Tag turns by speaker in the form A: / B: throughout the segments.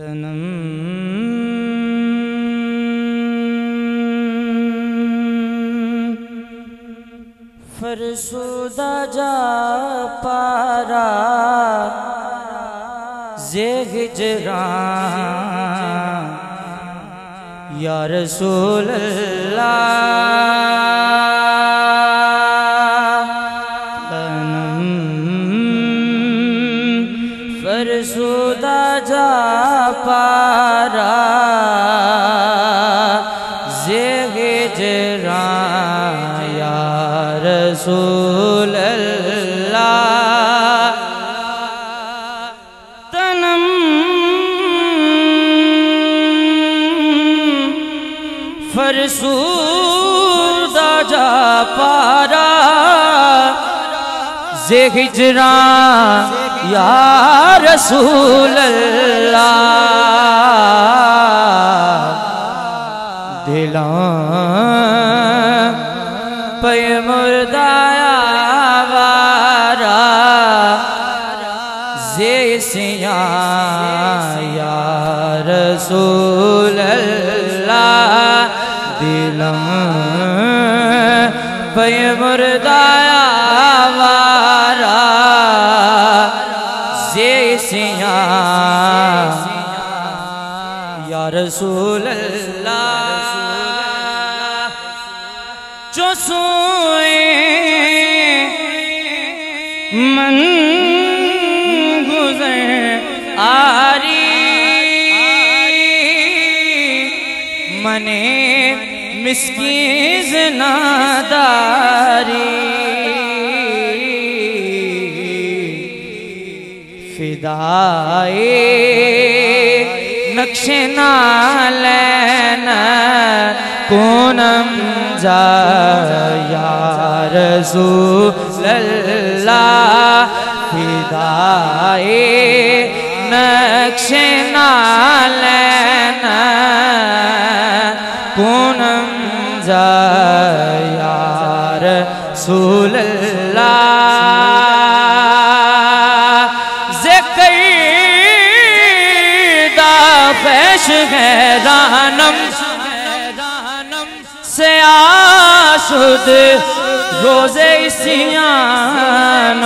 A: تنم فرسودہ جا پارا زیغ جران یا رسول اللہ تنم فرسودہ پارا زیغ جران یا رسول اللہ۔ تنم فرسودہ جا پارا۔ زی ہجران یا رسول اللہ، دلان پی مردایا وارا زی سیاں یا رسول اللہ دلم پی مردایا سیاں یا رسول اللہ جو سوئے من گزر آری منے مسکیز فدائے نقش نالین، کونم جا یا رسول اللہ فدائے نقش نالین، کونم جا یا رسول اللہ پیش غیرانم سے آشد روز سیانم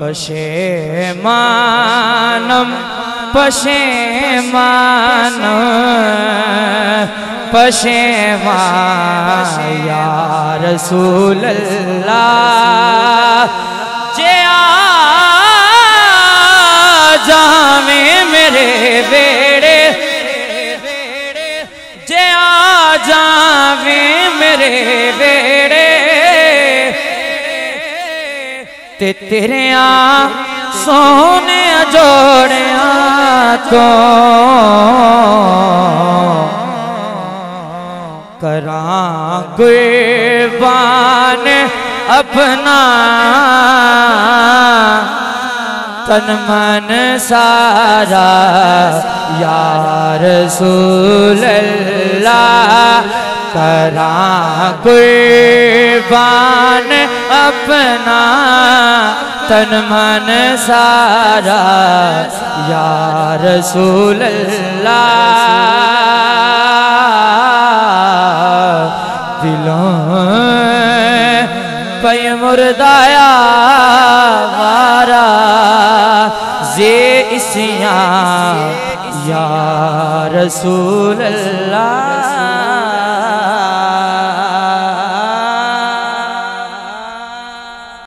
A: پشیمانم پشیمانم پشیمان یا رسول اللہ جے آجامیں تے تیرے آن سونے جوڑیاں تو کراں قربان اپنا تن من سارا، یا رسول اللہ کراں قربان اپنا تن من سارا یا رسول اللہ۔ دلوں پی مردایا مارا زی اسیاں، یا رسول اللہ۔